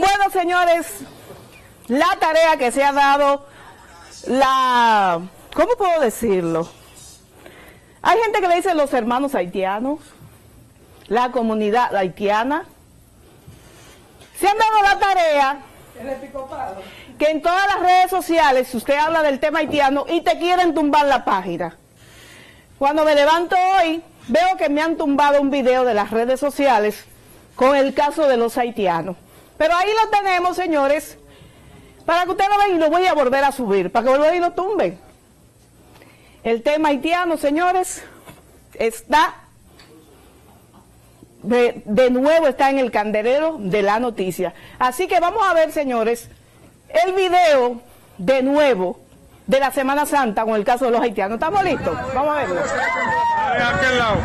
Bueno, señores, la tarea que se ha dado, la, ¿cómo puedo decirlo? Hay gente que le dice los hermanos haitianos, la comunidad haitiana. Se han dado la tarea que en todas las redes sociales usted habla del tema haitiano y te quieren tumbar la página. Cuando me levanto hoy, veo que me han tumbado un video de las redes sociales con el caso de los haitianos. Pero ahí lo tenemos, señores, para que ustedes lo vean y lo voy a volver a subir, para que vuelvan y lo tumben. El tema haitiano, señores, está, de, de nuevo está en el candelero de la noticia. Así que vamos a ver, señores, el video de nuevo de la Semana Santa con el caso de los haitianos. ¿Estamos listos? Vamos a verlo. Dale a aquel lado.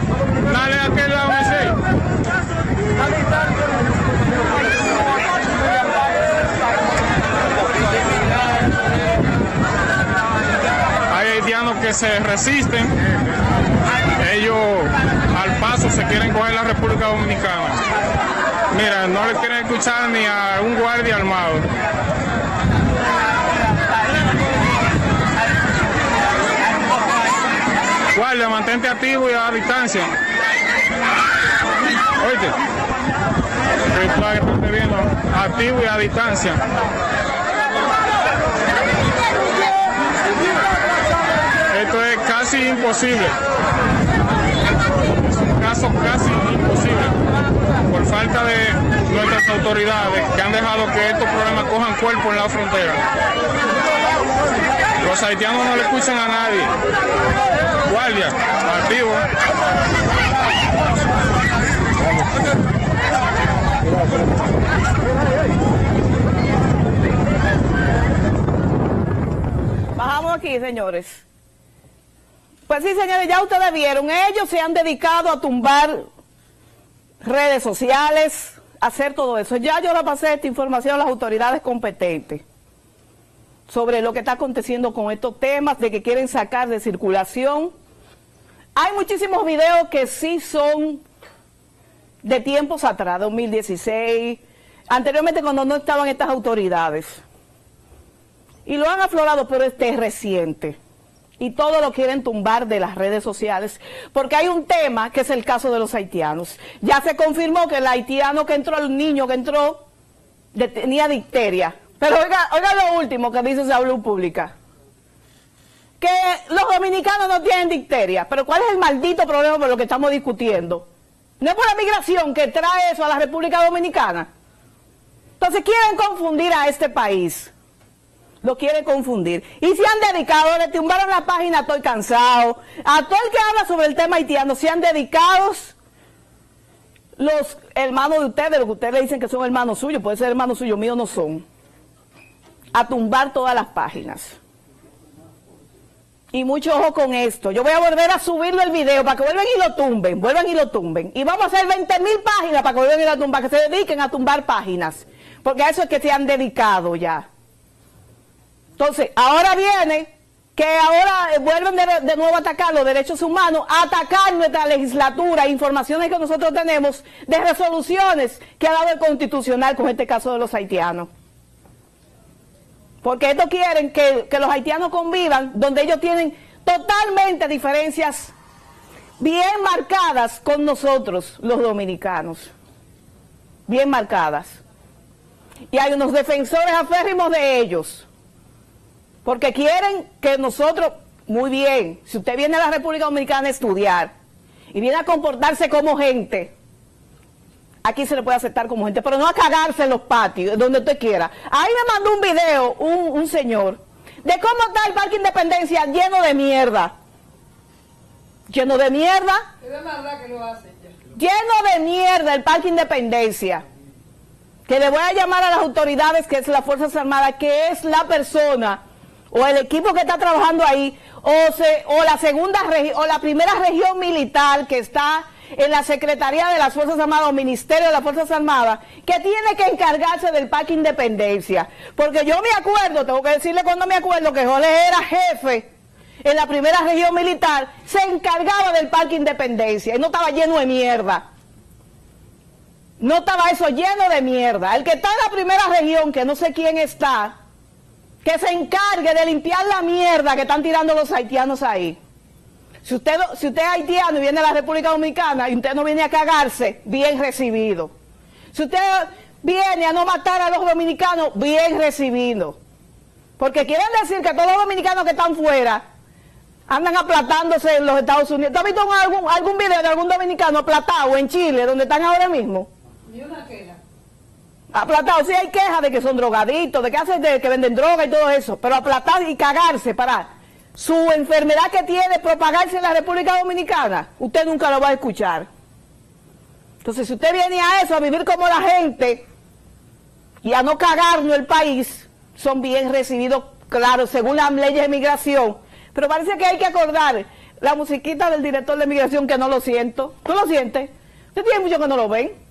Dale a aquel lado, haitianos que se resisten. Ellos al paso se quieren coger la República Dominicana. Mira, no le quieren escuchar ni a un guardia armado. Guardia, mantente activo y a distancia. Oíste. Activo y a distancia. Esto es casi imposible. Es un caso casi imposible. Por falta de nuestras autoridades que han dejado que estos problemas cojan cuerpo en la frontera. Los haitianos no le escuchan a nadie. Guardia, activo. Bajamos aquí, señores. Pues sí, señores, ya ustedes vieron, ellos se han dedicado a tumbar redes sociales, a hacer todo eso. Ya yo le pasé esta información a las autoridades competentes sobre lo que está aconteciendo con estos temas, de que quieren sacar de circulación. Hay muchísimos videos que sí son de tiempos atrás, 2016, anteriormente cuando no estaban estas autoridades. Y lo han aflorado, pero este es reciente. Y todo lo quieren tumbar de las redes sociales, porque hay un tema que es el caso de los haitianos. Ya se confirmó que el haitiano que entró, el niño que entró, tenía dicteria. Pero oiga, oiga lo último que dice Salud Pública. Que los dominicanos no tienen dicteria. Pero ¿cuál es el maldito problema por lo que estamos discutiendo? No es por la migración que trae eso a la República Dominicana. Entonces quieren confundir a este país. Lo quieren confundir. Y se han dedicado, le tumbaron la página, estoy cansado. A todo el que habla sobre el tema haitiano, se han dedicado los hermanos de ustedes, los que ustedes dicen que son hermanos suyos, puede ser hermanos suyos, míos no son, a tumbar todas las páginas. Y mucho ojo con esto. Yo voy a volver a subirlo el video para que vuelvan y lo tumben, vuelvan y lo tumben. Y vamos a hacer 20 mil páginas para que vuelvan y lo tumben, que se dediquen a tumbar páginas. Porque a eso es que se han dedicado ya. Entonces, ahora viene que ahora vuelven de, nuevo a atacar los derechos humanos, a atacar nuestra legislatura, informaciones que nosotros tenemos de resoluciones que ha dado el constitucional con este caso de los haitianos. Porque estos quieren que, que los haitianos convivan donde ellos tienen totalmente diferencias bien marcadas con nosotros, los dominicanos. Bien marcadas. Y hay unos defensores aférrimos de ellos. Porque quieren que nosotros, muy bien, si usted viene a la República Dominicana a estudiar y viene a comportarse como gente, aquí se le puede aceptar como gente, pero no a cagarse en los patios, donde usted quiera. Ahí me mandó un video un, un señor de cómo está el Parque Independencia lleno de mierda. Lleno de mierda. Es verdad que lo hace ya. Lleno de mierda el Parque Independencia. Que le voy a llamar a las autoridades, que es las Fuerzas Armadas, que es la persona o el equipo que está trabajando ahí, o, la segunda o la primera región militar que está en la Secretaría de las Fuerzas Armadas o Ministerio de las Fuerzas Armadas, que tiene que encargarse del Parque Independencia. Porque yo me acuerdo, tengo que decirle cuando me acuerdo, que Jorge era jefe en la primera región militar, se encargaba del Parque Independencia y no estaba lleno de mierda. no estaba eso lleno de mierda. El que está en la primera región, que no sé quién está, que se encargue de limpiar la mierda que están tirando los haitianos ahí. Si usted, si usted es haitiano y viene a la República Dominicana y usted no viene a cagarse, bien recibido. Si usted viene a no matar a los dominicanos, bien recibido. Porque quieren decir que todos los dominicanos que están fuera andan aplatándose en los Estados Unidos. ¿Tú has visto algún, algún video de algún dominicano aplatado en Chile, donde están ahora mismo? Ni una queja. Aplatado, sí hay quejas de que son drogaditos, de que hacen, de que venden droga y todo eso, pero aplatar y cagarse para su enfermedad que tiene propagarse en la República Dominicana, usted nunca lo va a escuchar. Entonces, si usted viene a eso, a vivir como la gente y a no cagarnos el país, son bien recibidos, claro, según las leyes de migración, pero parece que hay que acordar la musiquita del director de migración que no lo siento. ¿Tú lo sientes? Usted tiene mucho que no lo ven.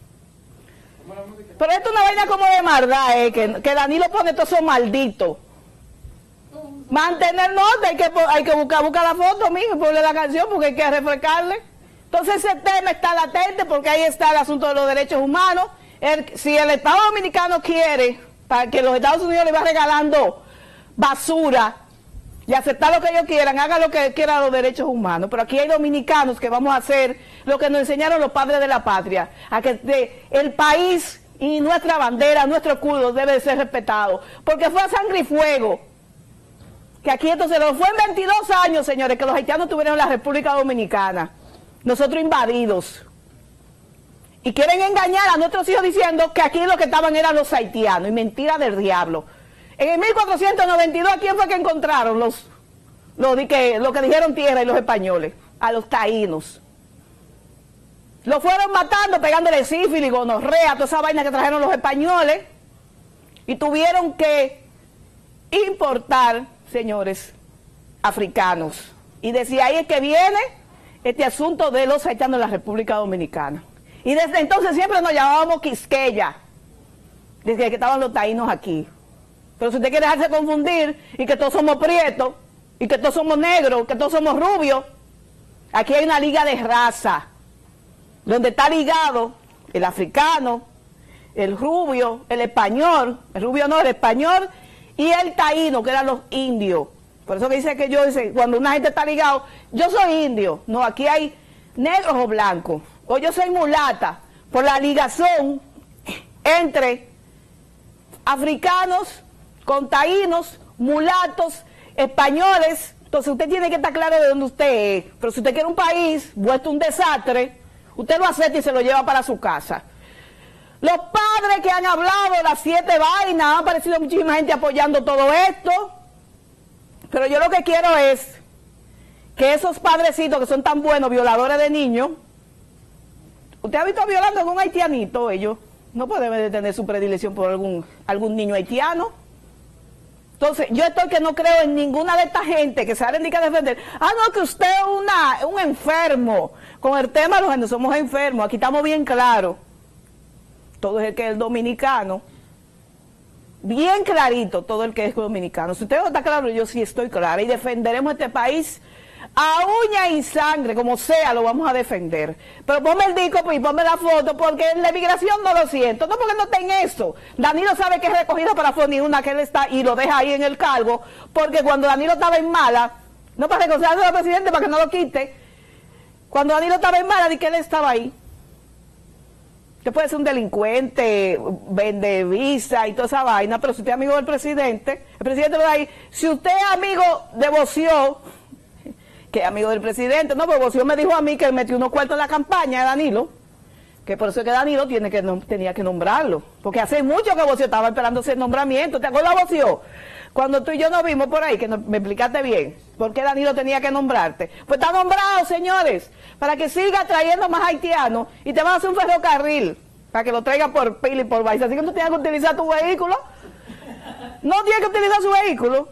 Pero esto es una vaina como de maldad, eh, que, que Danilo pone todo eso maldito. Mantener nota, hay que, hay que buscar, buscar la foto, mijo, ponerle la canción porque hay que refrescarle. Entonces ese tema está latente porque ahí está el asunto de los derechos humanos. si el Estado Dominicano quiere para que los Estados Unidos le va regalando basura y aceptar lo que ellos quieran, haga lo que quieran los derechos humanos. Pero aquí hay dominicanos que vamos a hacer lo que nos enseñaron los padres de la patria, a que el país y nuestra bandera, nuestro escudo debe ser respetado, porque fue a sangre y fuego. Que aquí entonces lo fue en 22 años, señores, que los haitianos tuvieron la República Dominicana. Nosotros invadidos. Y quieren engañar a nuestros hijos diciendo que aquí lo que estaban eran los haitianos. Y mentira del diablo. En el 1492, quién fue que encontraron los, lo, que, dijeron tierra y los españoles? A los taínos. Lo fueron matando, pegándole sífilis, gonorrea, toda esa vaina que trajeron los españoles. Y tuvieron que importar, señores, africanos. Y decía, ahí es que viene este asunto de los haitianos en la República Dominicana. Y desde entonces siempre nos llamábamos Quisqueya, desde que estaban los taínos aquí. Pero si usted quiere dejarse confundir y que todos somos prietos, y que todos somos negros, que todos somos rubios, aquí hay una liga de raza, donde está ligado el africano, el rubio, el español, el rubio no, el español, y el taíno, que eran los indios. Por eso que dice que yo, dice, cuando una gente está ligado, yo soy indio. No, aquí hay negros o blancos. O yo soy mulata, por la ligación entre africanos con taínos, mulatos, españoles. Entonces usted tiene que estar claro de dónde usted es. Pero si usted quiere un país vuelto un desastre, usted lo acepta y se lo lleva para su casa. Los padres que han hablado de las siete vainas, ha aparecido muchísima gente apoyando todo esto. Pero yo lo que quiero es que esos padrecitos que son tan buenos, violadores de niños, ¿usted ha visto violando a un haitianito ellos? No puede tener su predilección por algún, algún niño haitiano. Entonces, yo estoy que no creo en ninguna de esta gente que se ha a defender. Ah, no, que usted es una, un enfermo. Con el tema los que somos enfermos. Aquí estamos bien claros. Todo el que es dominicano. Bien clarito todo el que es dominicano. Si usted no está claro, yo sí estoy clara. Y defenderemos este país a uña y sangre, como sea, lo vamos a defender. Pero ponme el disco y ponme la foto, porque en la emigración no lo siento. No porque no en eso. Danilo sabe que es recogido para una que él está y lo deja ahí en el cargo, porque cuando Danilo estaba en mala, no para reconciliarse al presidente para que no lo quite, cuando Danilo estaba en mala, di que él estaba ahí. Usted puede ser un delincuente, vende visa y toda esa vaina, pero si usted es amigo del presidente, el presidente lo da ahí. Si usted es amigo de que amigo del presidente. No, porque Bocio me dijo a mí que metió unos cuartos en la campaña de Danilo, que por eso es que Danilo tiene que tenía que nombrarlo. Porque hace mucho que Bocio estaba esperando ese nombramiento. ¿Te acuerdas, Bocio? Cuando tú y yo nos vimos por ahí, que me explicaste bien, por qué Danilo tenía que nombrarte. Pues está nombrado, señores, para que siga trayendo más haitianos y te van a hacer un ferrocarril para que lo traiga por pila y por baisa. Así que tú tienes que utilizar tu vehículo. No tienes que utilizar su vehículo.